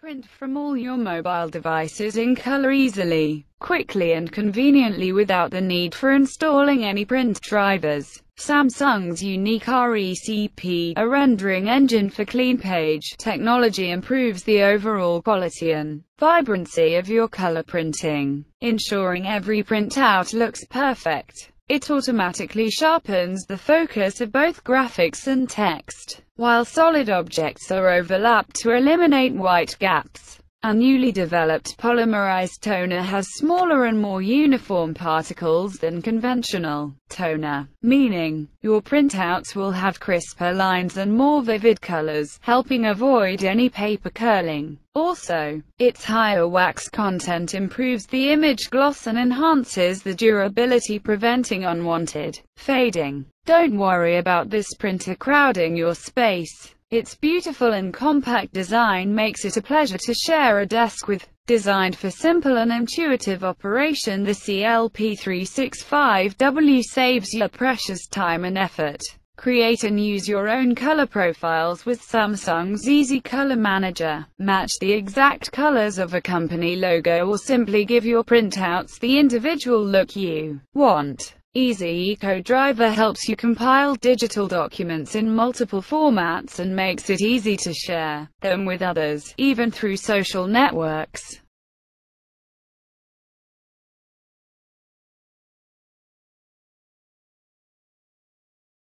Print from all your mobile devices in color easily, quickly and conveniently without the need for installing any print drivers. Samsung's unique RECP, a rendering engine for CleanPage technology improves the overall quality and vibrancy of your color printing, ensuring every printout looks perfect. It automatically sharpens the focus of both graphics and text, while solid objects are overlapped to eliminate white gaps. A newly developed polymerized toner has smaller and more uniform particles than conventional toner, meaning your printouts will have crisper lines and more vivid colors, helping avoid any paper curling. Also, its higher wax content improves the image gloss and enhances the durability preventing unwanted fading. Don't worry about this printer crowding your space. Its beautiful and compact design makes it a pleasure to share a desk with. Designed for simple and intuitive operation, the CLP365W saves you precious time and effort. Create and use your own color profiles with Samsung's Easy Color Manager. Match the exact colors of a company logo or simply give your printouts the individual look you want. Easy Eco Driver helps you compile digital documents in multiple formats and makes it easy to share them with others, even through social networks.